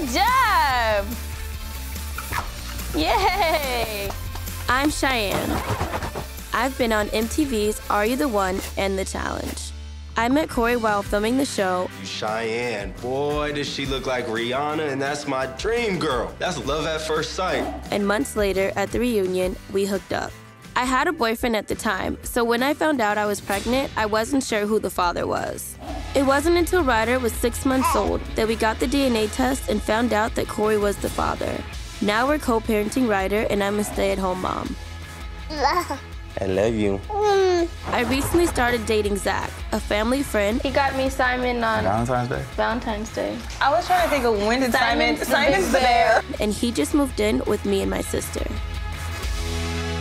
Good job. Yay. I'm Cheyenne. I've been on MTV's Are You the One and The Challenge. I met Corey while filming the show. Cheyenne, boy, does she look like Rihanna, and that's my dream girl. That's love at first sight. And months later, at the reunion, we hooked up. I had a boyfriend at the time, so when I found out I was pregnant, I wasn't sure who the father was. It wasn't until Ryder was six months old that we got the DNA test and found out that Corey was the father. Now we're co parenting Ryder, and I'm a stay at home mom. I love you. I recently started dating Zach, a family friend. He got me Simon on Valentine's Day. Valentine's Day. I was trying to think of when did Simon, Simon's the Simon's big the bear. And he just moved in with me and my sister.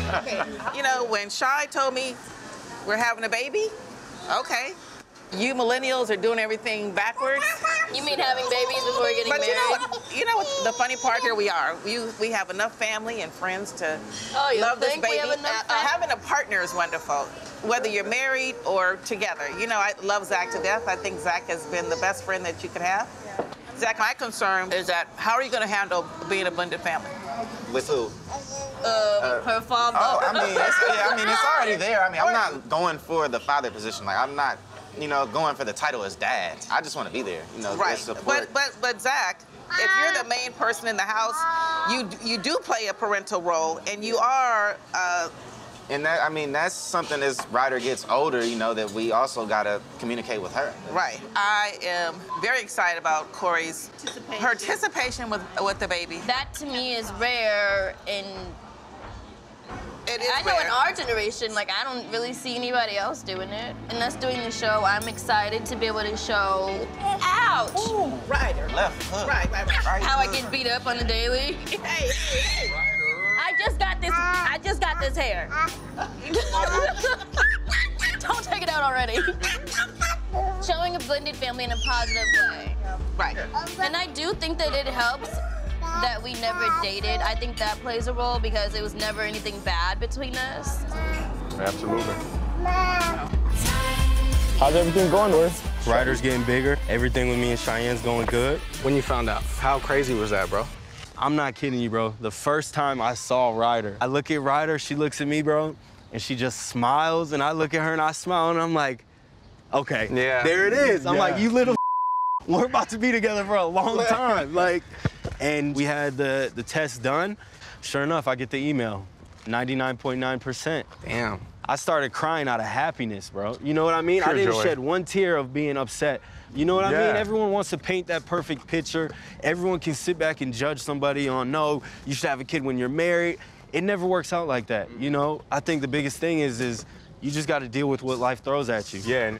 You know, when Shy told me we're having a baby, okay. You millennials are doing everything backwards. You mean having babies before getting But you know what? You know what? The funny part here, we are. We we have enough family and friends to Oh, love this think we baby. have enough Uh, uh, having a partner is wonderful, whether you're married or together. You know, I love Zach to death. I think Zach has been the best friend that you could have. Zach, my concern is that how are you going to handle being a blended family? With who? Um, her father. Oh, I mean, it's, yeah, I mean, it's already there. I mean, I'm not going for the father position. Like, I'm not, you know, going for the title as dad. I just want to be there, you know, Right. support. But but but Zach, if you're the main person in the house, you you do play a parental role, and you are. Uh, and that, I mean, that's something as Ryder gets older, you know, that we also got to communicate with her. Right. I am very excited about Corey's participation with with the baby. That to me is rare in It is I know rare. in our generation, like I don't really see anybody else doing it. And us doing the show, I'm excited to be able to show ouch Ooh, Ryder. Left hook. Right, right, right. Right how I get beat up on the daily. Hey, hey. I just got this I just got this hair. don't take it out already. Showing a blended family in a positive way. Right. And I do think that it helps that we never dated. I think that plays a role because it was never anything bad between us. Absolutely. How's everything going, North? Ryder's getting bigger. Everything with me and Cheyenne's going good. When you found out, how crazy was that, bro? I'm not kidding you, bro. The first time I saw Ryder, I look at Ryder, she looks at me, bro, and she just smiles, and I look at her and I smile, and I'm like, okay, Yeah. there it is. I'm Yeah. like, you little we're about to be together for a long time. Like, and we had the, the test done. Sure enough, I get the email, 99.9%. Damn. I started crying out of happiness, bro. You know what I mean? I didn't joy. shed one tear of being upset. You know what I mean? Everyone wants to paint that perfect picture. Everyone can sit back and judge somebody on, no, you should have a kid when you're married. It never works out like that, you know? I think the biggest thing is, is you just got to deal with what life throws at you. Yeah.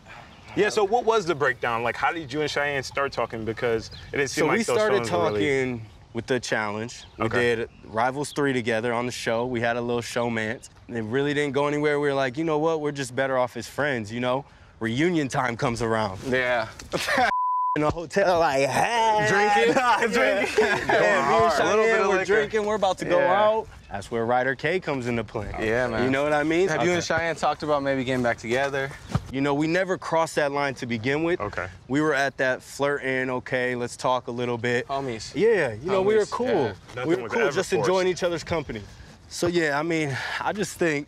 Yeah. So what was the breakdown? Like, how did you and Cheyenne start talking? Because it didn't seem So like we those started talking really- with the challenge. We Okay. did Rivals 3 together on the show. We had a little showmance. And it really didn't go anywhere. We were like, you know what? We're just better off as friends, you know? Reunion time comes around. Yeah. in a hotel like hey, Drinking? nah, drinking. yeah, me and hard. A little bit Cheyenne, of we're liquor. drinking. We're about to go Yeah. out. That's where Ryder K comes into play. Yeah, man. You know what I mean? Have you and Cheyenne talked about maybe getting back together? You know, we never crossed that line to begin with. Okay. We were at that flirting. Okay, let's talk a little bit. Homies. Yeah, you know, we were cool. yeah. We were cool, just forced. enjoying each other's company. So yeah, I mean, I just think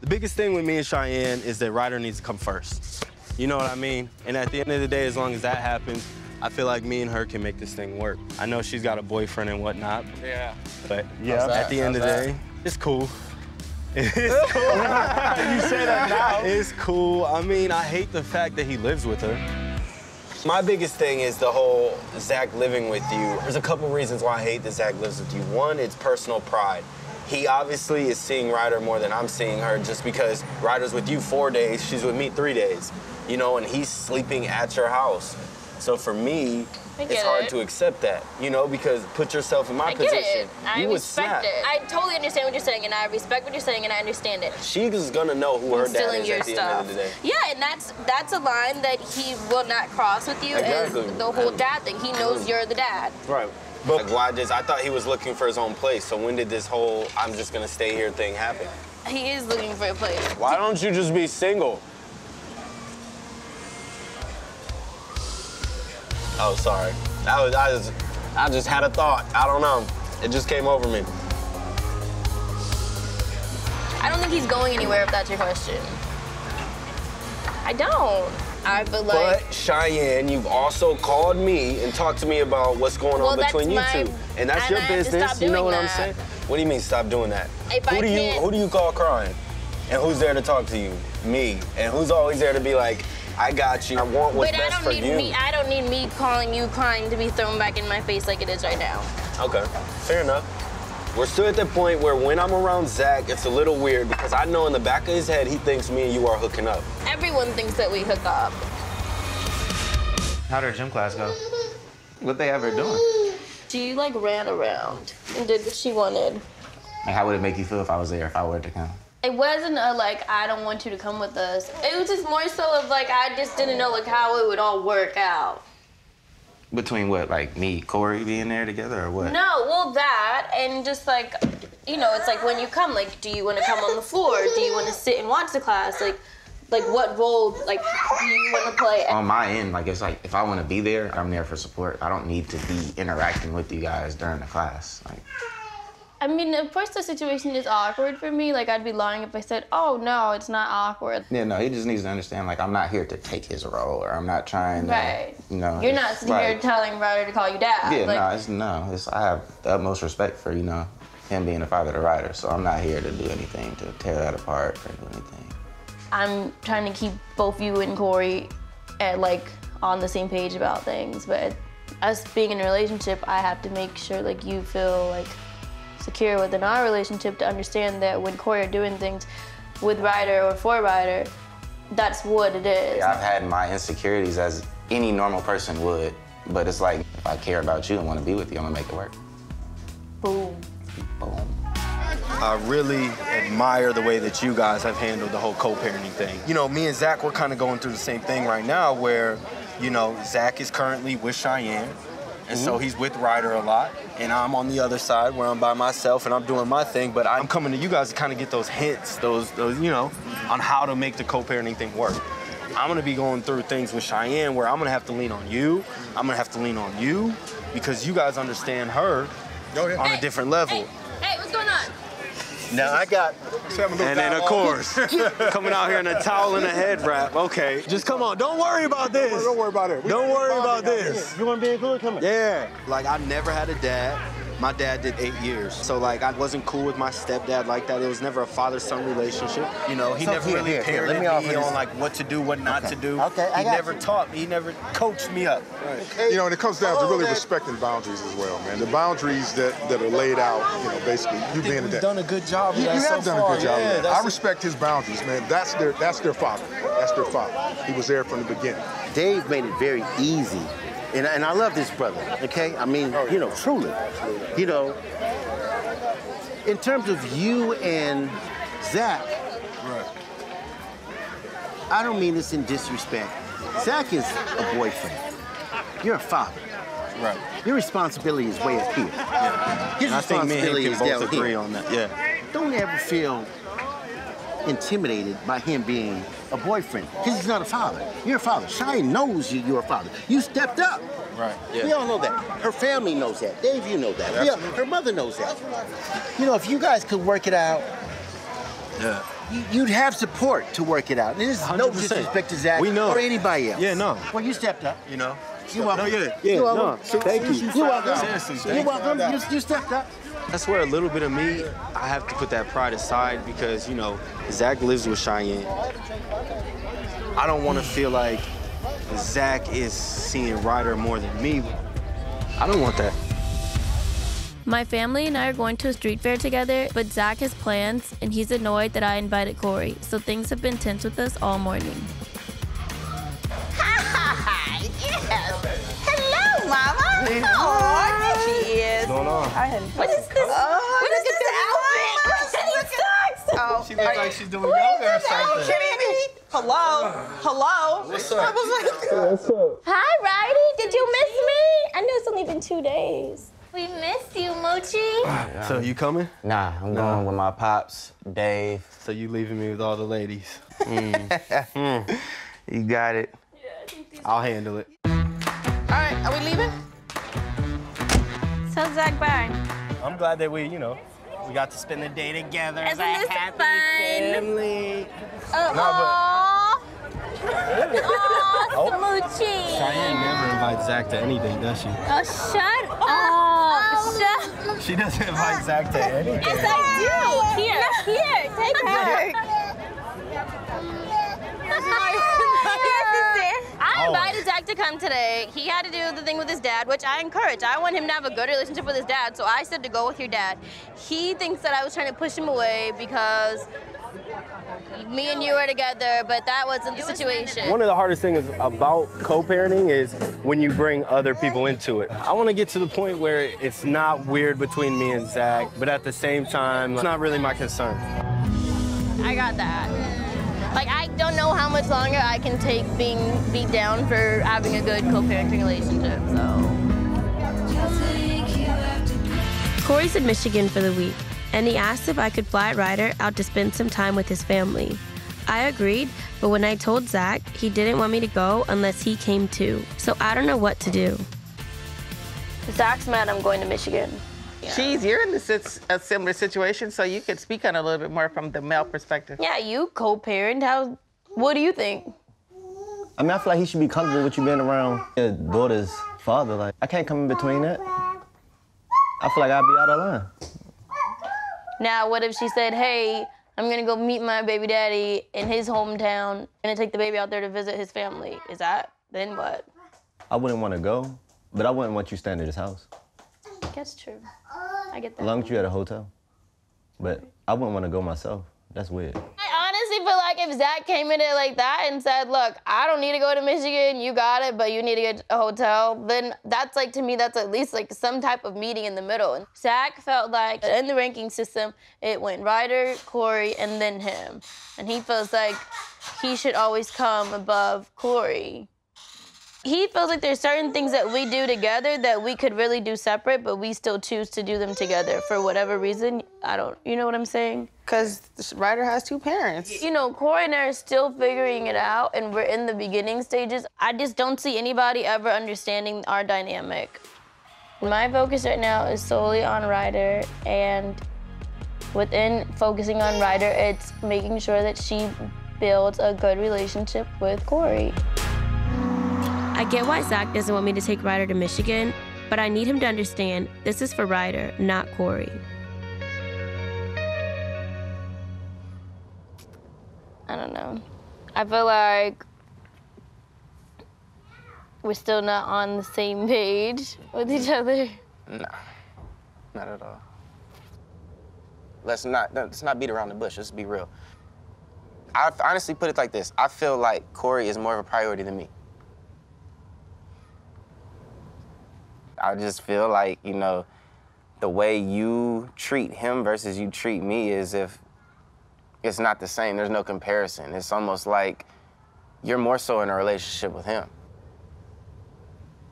the biggest thing with me and Cheyenne is that Ryder needs to come first. You know what I mean? And at the end of the day, as long as that happens, I feel like me and her can make this thing work. I know she's got a boyfriend and whatnot, Yeah. but Yeah. at the end of the day, it's cool. It's cool. you say that now. It's cool. I mean, I hate the fact that he lives with her. My biggest thing is the whole Zach living with you. There's a couple reasons why I hate that Zach lives with you. One, it's personal pride. He obviously is seeing Ryder more than I'm seeing her just because Ryder's with you four days, she's with me three days. You know, and he's sleeping at your house. So for me, it's hard it. to accept that, you know, because put yourself in my I get position. it. I you would respect snap. it. I totally understand what you're saying, and I respect what you're saying, and I understand it. She's gonna know who her dad is your at the stuff. end of the day. Yeah, and that's that's a line that he will not cross with you. Exactly. The whole dad thing. He knows you're the dad. Right. But like, why just? I thought he was looking for his own place. So when did this whole "I'm just gonna stay here" thing happen? He is looking for a place. Why don't you just be single? Oh, sorry. I was I just, I just had a thought. I don't know. It just came over me. I don't think he's going anywhere if that's your question. I don't. I feel like. But Cheyenne, you've also called me and talked to me about what's going Well, on between you my- two, and that's and your I have to business. You know what I'm saying? What do you mean stop doing that? If who I do you who do you call crying? And who's there to talk to you? Me. And who's always there to be like, I got you. I want what's but I best don't for need you. me. I don't need me calling you crying to be thrown back in my face like it is right now. Okay, fair enough. We're still at the point where when I'm around Zach, it's a little weird because I know in the back of his head he thinks me and you are hooking up. Everyone thinks that we hook up. How'd her gym class go? What they ever doing? She like ran around and did what she wanted. Like, how would it make you feel if I was there, if I were to come? It wasn't a like I don't want you to come with us. It was just more so of like I just didn't know like how it would all work out. Between what, like me, Corey being there together, or what? No, well that and just like you know, it's like when you come, like, do you want to come on the floor? Do you want to sit and watch the class? Like, like what role like do you want to play? On my end, like it's like if I want to be there, I'm there for support. I don't need to be interacting with you guys during the class. Like, I mean, of course the situation is awkward for me. Like I'd be lying if I said, "Oh no, it's not awkward." yeah, no, he just needs to understand. Like, I'm not here to take his role, or I'm not trying to, Right. you know. You're not sitting here like- telling Ryder to call you dad. Yeah, like, no, it's no. It's I have the utmost respect for you know him being the father to the Ryder, so I'm not here to do anything to tear that apart or do anything. I'm trying to keep both you and Corey at like on the same page about things, but us being in a relationship, I have to make sure like you feel like secure within our relationship to understand that when Corey are doing things with Ryder or for Ryder, that's what it is. I've had my insecurities as any normal person would, but it's like if I care about you and want to be with you, I'm gonna make it work. Boom. Boom. I really admire the way that you guys have handled the whole co-parenting thing. You know, me and Zach, we're kind of going through the same thing right now where, you know, Zach is currently with Cheyenne. And mm-hmm. so he's with Ryder a lot, and I'm on the other side where I'm by myself and I'm doing my thing. But I'm coming to you guys to kind of get those hints, those, those, you know, on how to make the co-parenting thing work. I'm gonna be going through things with Cheyenne where I'm gonna have to lean on you. I'm gonna have to lean on you because you guys understand her on a different level. Hey, hey, what's going on? Now I got, and then of course, coming out here in a towel and a head wrap. Okay, just come on. Don't worry about this. Don't worry about it. We- Don't worry about this. You want to be included? Come on. Yeah. Like I never had a dad. My dad did eight years, so like I wasn't cool with my stepdad like that. It was never a father-son relationship. You know, he So never here, really here, here, parented let me me on like what to do, what not to do. Okay, I he got never you. taught me. He never coached me up. You know, and it comes down to Oh, really that- respecting boundaries as well, man. The boundaries that, that are laid out, you know, basically, you being a We've dad. done a good job. of You, that you so have done far. a good job. Yeah, of that. that's I a- respect his boundaries, man. That's their that's their father. That's their father. He was there from the beginning. Dave made it very easy. And, and I love this brother, okay? I mean, oh, you know, truly. You know, in terms of you and Zach, right. I don't mean this in disrespect. Zach is a boyfriend. You're a father. Right. Your responsibility is way up here. Yeah. His I think me and him can is both agree here. on that. Yeah. Don't ever feel intimidated by him being a boyfriend, because he's not a father. You're a father. Shine knows you, you're a father. You stepped up. Right. Yeah. We all know that. Her family knows that. Dave, you know that. We all- her mother knows that. You know, if you guys could work it out, Yeah. you- you'd have support to work it out. And this is no disrespect to Zach We know. or anybody else. Yeah, no. Well, you stepped up. You know. You're welcome. No, yeah, yeah, You're welcome. no, thank you. You're welcome. Seriously, You're welcome. You, you stepped up. That's where a little bit of me, I have to put that pride aside because, you know, Zach lives with Cheyenne. I don't want to feel like Zach is seeing Ryder more than me. I don't want that. My family and I are going to a street fair together, but Zach has plans and he's annoyed that I invited Corey, so things have been tense with us all morning. Hi, yes. Hello, Mama. Oh, there What is this? Oh, what is this outfit? Look at Oh, She looks like she's doing yoga or something. kidding me? Hello, hello. What's up? I was like, Hi, Rydy. Did you miss me? I know it's only been two days. We missed you, Mochi. So you coming? Nah, I'm going with my pops, Dave. So you leaving me with all the ladies? mm. You got it. I'll handle it. all right, are we leaving? Tell Zach bye. I'm glad that we, you know, we got to spend the day together as Isn't a this happy fun? family. Oh, No, Aw, Oh. Smoochie. Cheyenne never invites Zach to anything, does she? Oh, shut up. Oh. Shut She doesn't invite Zach to anything. Yes, I do. Here, here, take her. I Oh. Invited Zach to come today. He had to do the thing with his dad, which I encourage. I want him to have a good relationship with his dad, so I said to go with your dad. He thinks that I was trying to push him away because me and you were together, but that wasn't the situation. One of the hardest things about co-parenting is when you bring other people into it. I want to get to the point where it's not weird between me and Zach, but at the same time, it's not really my concern. I got that. Like I don't know how much longer I can take being beat down for having a good co-parenting relationship. So. Corey's in Michigan for the week, and he asked if I could fly Ryder out to spend some time with his family. I agreed, but when I told Zach, he didn't want me to go unless he came too. So I don't know what to do. Zach's mad I'm going to Michigan. She's you're in the a similar situation, so you could speak on a little bit more from the male perspective. Yeah, you co-parent. How? What do you think? I mean, I feel like he should be comfortable with you being around your daughter's father. Like, I can't come in between that. I feel like I'd be out of line. Now, what if she said, "Hey, I'm gonna go meet my baby daddy in his hometown, and take the baby out there to visit his family"? Is that then what? I wouldn't want to go, but I wouldn't want you staying at his house. That's true. I get As that. long as you at a hotel. But I wouldn't want to go myself. That's weird. Like if Zach came in it like that and said, "Look, I don't need to go to Michigan. You got it, but you need to get a hotel," then that's like to me, that's at least like some type of meeting in the middle. And Zach felt like in the ranking system, it went Ryder, Corey, and then him, and he feels like he should always come above Corey. He feels like there's certain things that we do together that we could really do separate, but we still choose to do them together for whatever reason. I don't, you know what I'm saying? Because Ryder has two parents. You know, Corey and I are still figuring it out, and we're in the beginning stages. I just don't see anybody ever understanding our dynamic. My focus right now is solely on Ryder, and within focusing on Ryder, it's making sure that she builds a good relationship with Corey. I get why Zach doesn't want me to take Ryder to Michigan, but I need him to understand this is for Ryder, not Corey. I don't know. I feel like we're still not on the same page with each mm. other. Nah, not at all. Let's not let's not beat around the bush. Let's be real. I honestly put it like this: I feel like Corey is more of a priority than me. I just feel like you know, the way you treat him versus you treat me is if it's not the same. There's no comparison. It's almost like you're more so in a relationship with him.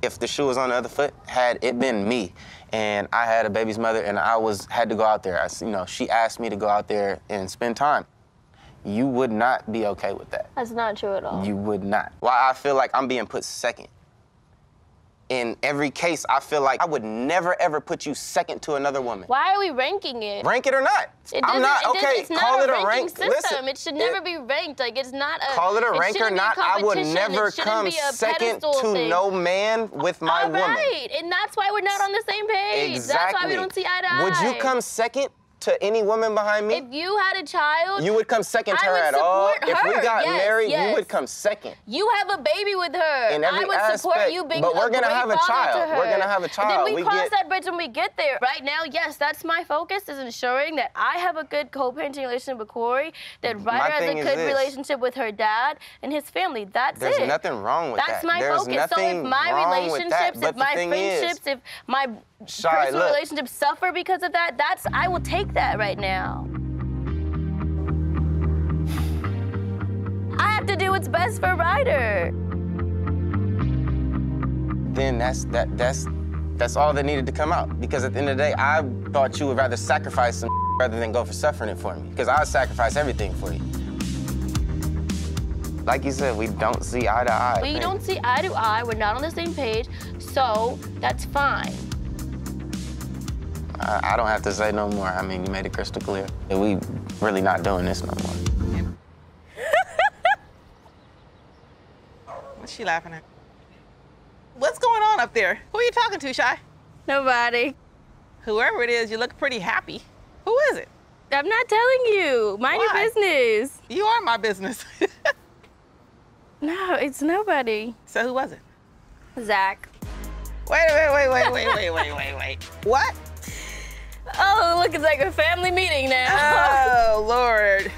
If the shoe was on the other foot, had it been me, and I had a baby's mother, and I was had to go out there, I, you know, she asked me to go out there and spend time. You would not be okay with that. That's not true at all. You would not. Why I feel like I'm being put second. In every case, I feel like I would never ever put you second to another woman. Why are we ranking it? Rank it or not. It I'm doesn't- it okay. It's call a it a ranking rank. system. Listen, it should never be ranked. Like it's not a. Call it a rank or not, I would never It come second to thing. no man with my All woman. right, and that's why we're not on the same page. Exactly. That's why we don't see eye to eye. Would you come second to any woman behind me? If you had a child, you would come second to I her at all. support If we got Yes, married, yes. you would come second. You have a baby with her. In every I would support aspect, you being but we're gonna have a child. To. We're gonna have a Then child. we, We cross get- that bridge when we get there. Right now, yes, that's my focus is ensuring that I have a good co-parenting relationship with Corey, that Ryder has a good this. relationship with her dad and his family. That's There's it. nothing wrong with That's that. That's my There's focus. So if my wrong with that, relationships, if my is- friendships, if my Personal look. relationships suffer because of that, that's I will take that right now. I have to do what's best for Ryder. then that's that that's that's all that needed to come out. Because at the end of the day, I thought you would rather sacrifice some rather than go for suffering it for me. Because I would sacrifice everything for you. Like you said, we don't see eye to eye. We man. don't see eye to eye. We're not on the same page, so that's fine. I, I don't have to say no more. I mean, you made it crystal clear. that We really not doing this no more. What's she laughing at? What's going on up there? Who are you talking to, Shy? Nobody. Whoever it is, you look pretty happy. Who is it? I'm not telling you. Mind Why? your business. You are my business. No, it's nobody. so who was it? Zach. Wait, wait, wait, wait, wait, wait, wait, wait, wait. What? Oh, look, it's like a family meeting now. Oh, Lord.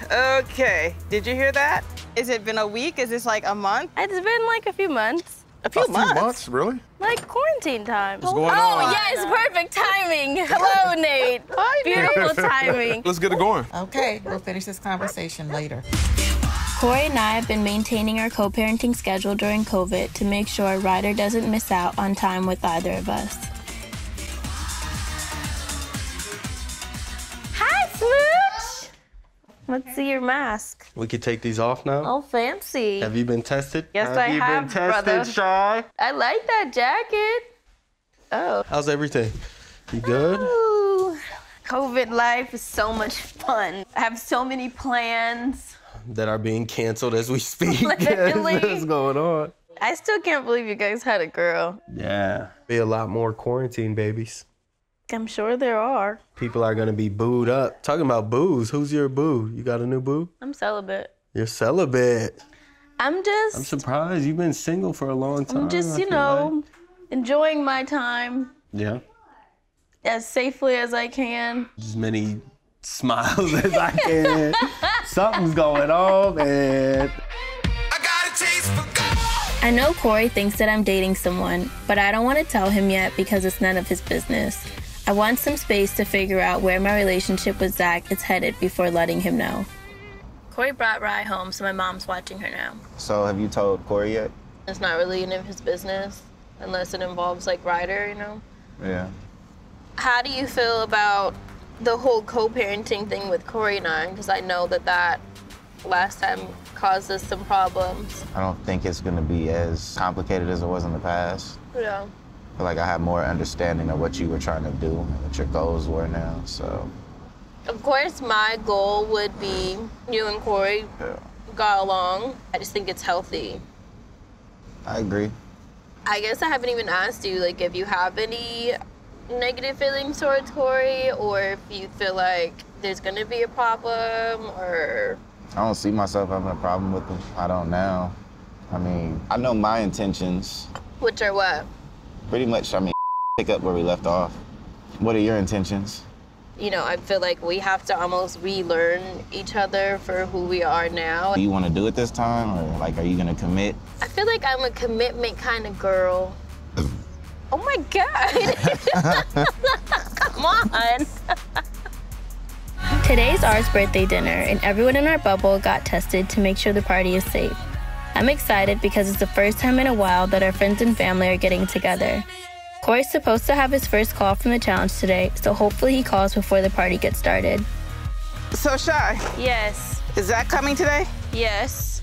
Okay. Did you hear that? Is it been a week? Is this like a month? it's been like a few months. A few A few months. months, really? Like quarantine time. What's going oh, on? yes, perfect timing. Hello, Nate. Hi, Nate. Beautiful timing. Let's get it going. Okay, we'll finish this conversation later. Corey and I have been maintaining our co parenting schedule during COVID to make sure Ryder doesn't miss out on time with either of us. Let's see your mask. We could take these off now. Oh, fancy. Have you been tested? Yes, have I you have, been tested, brother. Shy? I like that jacket. Oh. How's everything? You good? Ooh. COVID life is so much fun. I have so many plans. That are being canceled as we speak. Literally. What's going on? I still can't believe you guys had a girl. Yeah. Be a lot more quarantine babies. I'm sure there are. People are gonna be booed up. Talking about boos, who's your boo? You got a new boo? I'm celibate. You're celibate. I'm just I'm surprised. You've been single for a long time. I'm just, you feel know, enjoying my time. Yeah. as safely as I can. As many smiles as I can. Something's going on, man. I know Corey thinks that I'm dating someone, but I don't want to tell him yet because it's none of his business. I want some space to figure out where my relationship with Zach is headed before letting him know. Corey brought Rye home, so my mom's watching her now. So have you told Corey yet? It's not really any of his business unless it involves like Ryder, you know? Yeah. How do you feel about the whole co-parenting thing with Corey and I? Because I know that that last time caused us some problems. I don't think it's gonna be as complicated as it was in the past. Yeah. Feel like I have more understanding of what you were trying to do and what your goals were now. So Of course, my goal would be you and Corey yeah, got along. I just think it's healthy. I agree. I guess I haven't even asked you, like, if you have any negative feelings towards Corey, or if you feel like there's gonna be a problem, or I don't see myself having a problem with him. I don't now. I mean, I know my intentions. which are what? Pretty much, I mean, pick up where we left off. What are your intentions? You know, I feel like we have to almost relearn each other for who we are now. Do you want to do it this time, or like, are you gonna commit? I feel like I'm a commitment kind of girl. Oh my God. Come on. Today's ours birthday dinner, and everyone in our bubble got tested to make sure the party is safe. I'm excited because it's the first time in a while that our friends and family are getting together. Corey's supposed to have his first call from the challenge today, so hopefully he calls before the party gets started. So, Shy, Yes, is Zach coming today? yes.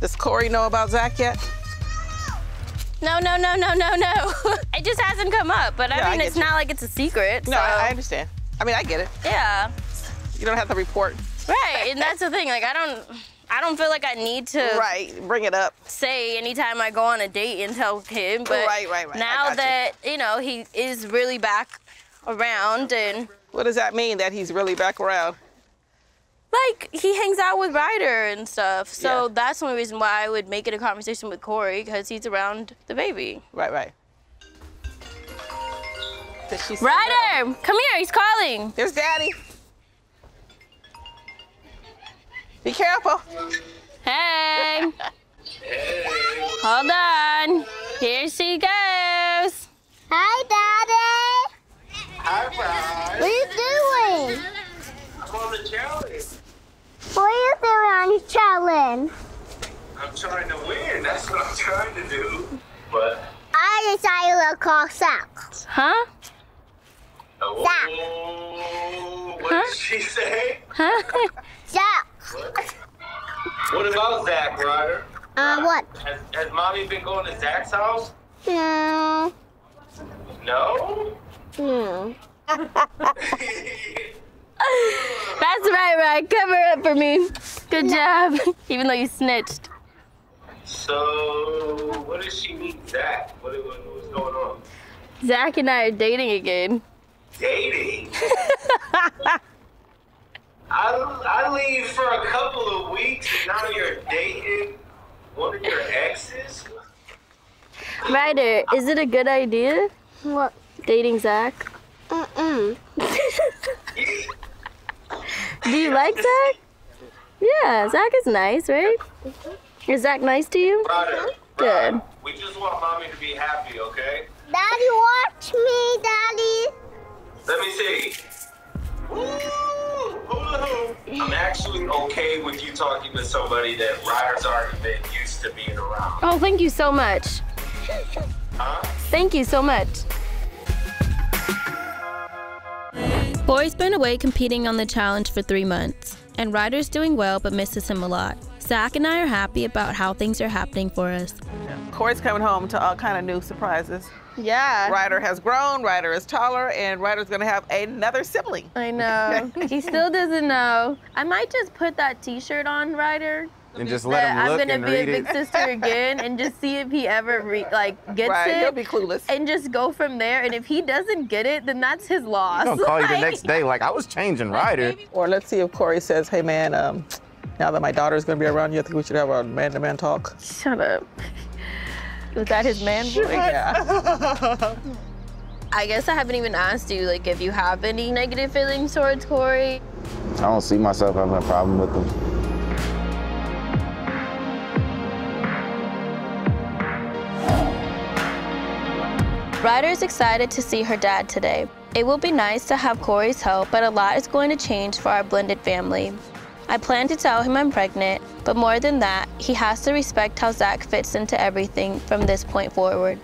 Does Corey know about Zach yet? No, no, no, no, no, no. it just hasn't come up, but I Yeah, I mean, get it's you. not like it's a secret. No, so- I, I understand. I mean, I get it. Yeah. You don't have to report. Right, and that's the thing. Like, I don't, I don't feel like I need to Right, bring it up. say anytime I go on a date and tell him. But Right, right, right. Now got you. that you know he is really back around and What does that mean that he's really back around? like he hangs out with Ryder and stuff, so Yeah. that's the only reason why I would make it a conversation with Corey because he's around the baby. Right, right. No? Ryder, come here. He's calling. There's Daddy. Be careful. Hey. Hold on. Here she goes. Hi, Daddy. Hi, Brian. What are you doing? I'm on the challenge. What are you doing on the challenge? I'm trying to win. That's what I'm trying to do. But I decided to call Zach. Huh? oh, what did she say? Huh? Zach. What about Zach, Ryder? Uh, what? Has, has mommy been going to Zach's house? No. No. No. That's right, right. Cover up for me. Good job. Even though you snitched. So, what did she mean, Zach? What, what, what's going on? Zach and I are dating again. Dating? I, I leave for a couple of weeks and now you're dating one of your exes? Ryder, is it a good idea? What? Dating Zach? Mm-mm. Do you like Zach? Yeah, Zach is nice, right? Is Zach nice to you? Ryder, Good. we just want mommy to be happy, okay? Daddy, watch me, Daddy. Let me see. Woo! Hula hoop. I'm actually okay with you talking to somebody that Ryder's already been used to being around. Oh, thank you so much. Huh? Thank you so much. Corey's been away competing on the challenge for three months, and Ryder's doing well but misses him a lot. Zach and I are happy about how things are happening for us. Corey's coming home to all kind of new surprises. Yeah. Ryder has grown, Ryder is taller, and Ryder's gonna have another sibling. I know. he still doesn't know. I might just put that T-shirt on, Ryder. And just let that him I'm gonna be a big it. sister again, and just see if he ever re- like gets Right, it. he'll be clueless. And just go from there. And if he doesn't get it, then that's his loss. I'm gonna call you the next day like I was changing Ryder. Or let's see if Corey says, hey man, um, now that my daughter's gonna be around you, I think we should have a man-to-man talk. Shut up. Was that his man voice? Yeah. I guess I haven't even asked you like if you have any negative feelings towards Corey. I don't see myself having a problem with him. Ryder's excited to see her dad today. It will be nice to have Corey's help, but a lot is going to change for our blended family. I plan to tell him I'm pregnant, but more than that, he has to respect how Zach fits into everything from this point forward.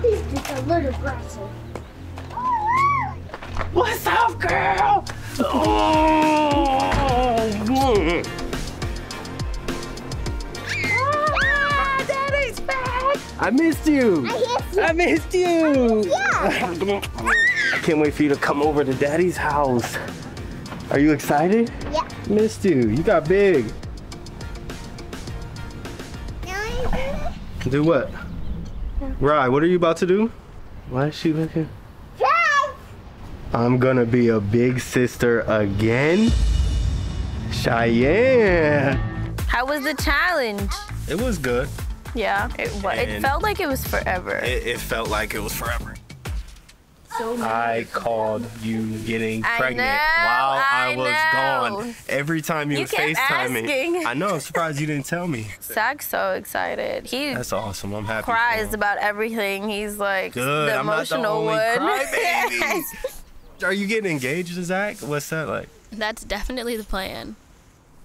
He's just a little aggressive. What's up, girl? Oh, Ah, Daddy's back. I missed you. I missed you. Yeah. I can't wait for you to come over to Daddy's house. Are you excited? Yeah. Missed you. You got big. Do what? Right, what are you about to do? Why is she looking? I'm gonna be a big sister again. Cheyenne. How was the challenge? It was good. Yeah, it, wa- it felt like it was forever. It, it felt like it was forever. I called you getting I pregnant know, while I, I was know. gone. Every time you, You was FaceTiming. asking. I know, I'm surprised you didn't tell me. Zach's so excited. He That's awesome. I'm happy. for cries him. about everything. He's like Good. the I'm not the emotional only one. crybaby. Are you getting engaged to Zach? What's that like? That's definitely the plan.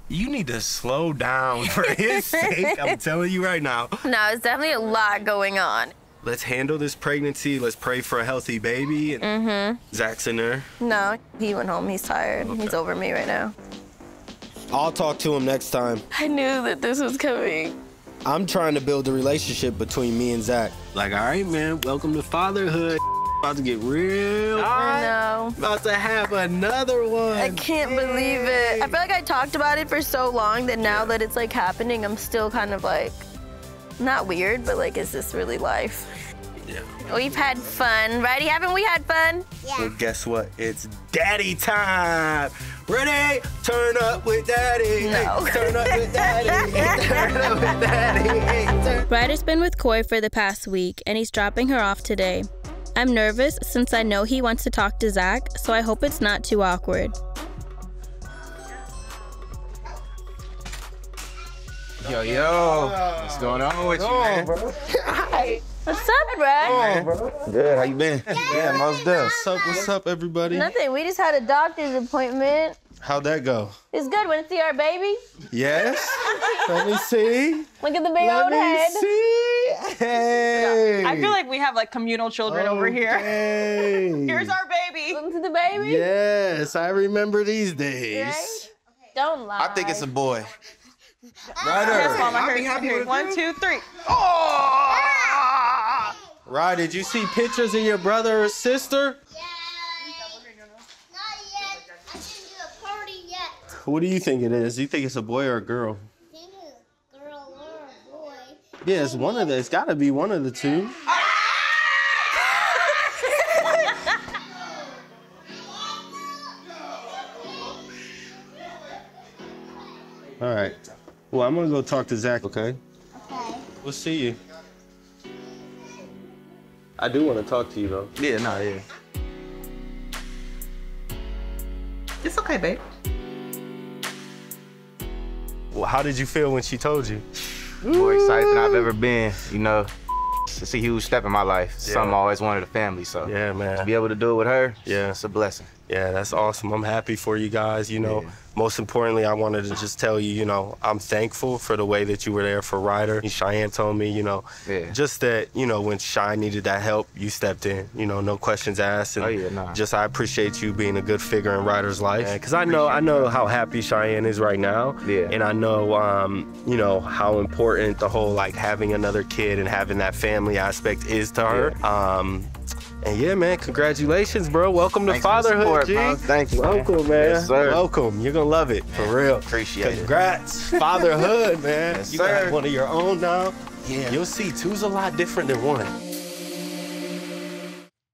You need to slow down for his sake. I'm telling you right now. No, it's definitely a lot going on. Let's handle this pregnancy. Let's pray for a healthy baby. And Mm-hmm. Zach's in there. No, he went home. He's tired. He's over me right now. I'll talk to him next time. I knew that this was coming. I'm trying to build a relationship between me and Zach. Like, all right, man, welcome to fatherhood. About to get real. I know. About to have another one. I can't believe it. I feel like I talked about it for so long that now that it's like happening, I'm still kind of like, not weird, but like, is this really life? Yeah. We've had fun, righty? Haven't we had fun? Yeah. Well, guess what? It's daddy time. Ready? Turn up with daddy. No. Hey, turn up with daddy. Hey, turn up with daddy. Hey, turn- Ryder's been with Corey for the past week, and he's dropping her off today. I'm nervous since I know he wants to talk to Zach, so I hope it's not too awkward. Yo, yo. What's going on with you, man? Hi. What's up, bro? Good, how you been? Yeah, most deaf. What's up? What's up, everybody? Nothing. We just had a doctor's appointment. How'd that go? It's good. Want to see our baby? Yes? Let me see. Look at the big Let old me head. see. Hey. I feel like we have like communal children over here. Hey. Here's our baby. Look to the baby. Yes, I remember these days. Right? Don't lie. I think it's a boy. Ryder. Yes, Mama, hurry, hurry. One, two, three. Oh! Ryder, did you see pictures of your brother or sister? Yeah. Not yet. I didn't do a party yet. What do you think it is? Do you think it's a boy or a girl? I think it's a girl or a boy. Yeah, it's one of the. It's got to be one of the two. All right. Well, I'm gonna go talk to Zach. Okay. Okay. We'll see you. I do want to talk to you though. Yeah, no, yeah. It's okay, babe. Well, how did you feel when she told you? More excited than I've ever been. You know, it's a huge step in my life. Something I always wanted a family, so Yeah, man. to be able to do it with her, Yeah. it's a blessing. Yeah, that's awesome. I'm happy for you guys. You know, Yeah. most importantly, I wanted to just tell you, you know, I'm thankful for the way that you were there for Ryder. Cheyenne told me, you know, Yeah. just that, you know, when Shy needed that help, you stepped in. You know, no questions asked. And Oh, yeah, nah. just I appreciate you being a good figure in Ryder's life. Because I know I know how happy Cheyenne is right now. Yeah. And I know, um, you know, how important the whole like having another kid and having that family aspect is to her. Um, and yeah, man, congratulations, bro. Welcome to Thanks for fatherhood, support, G. bro. Thank you. Welcome, man. Yes, sir. Welcome. You're gonna love it for real. Appreciate it. Congrats, fatherhood, man. Yes, you sir. got one of your own now. Yeah. You'll see, two's a lot different than one.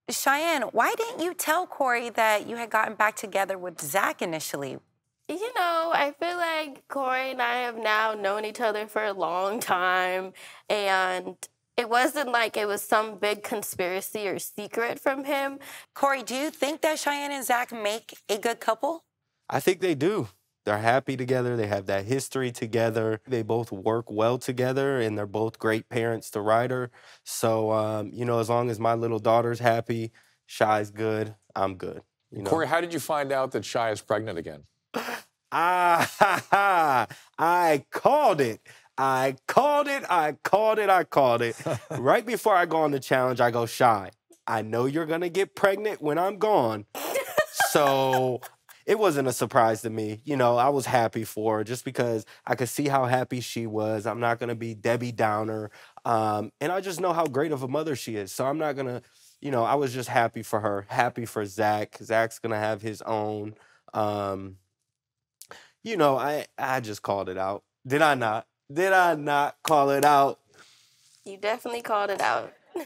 Cheyenne, why didn't you tell Corey that you had gotten back together with Zach initially? You know, I feel like Corey and I have now known each other for a long time, and it wasn't like it was some big conspiracy or secret from him. Corey, do you think that Cheyenne and Zach make a good couple? I think they do. They're happy together. They have that history together. They both work well together, and they're both great parents to Ryder. So, um, you know, as long as my little daughter's happy, Shy's good, I'm good. You know? Corey, how did you find out that Shy is pregnant again? Ah, ha, ha. I called it. I called it. I called it. I called it. right before I go on the challenge, I go, Shy, I know you're going to get pregnant when I'm gone. so it wasn't a surprise to me. You know, I was happy for her just because I could see how happy she was. I'm not going to be Debbie Downer. Um, and I just know how great of a mother she is. So I'm not going to, you know, I was just happy for her, happy for Zach. Zach's going to have his own. Um, you know, I I just called it out. Did I not? Did I not call it out? You definitely called it out.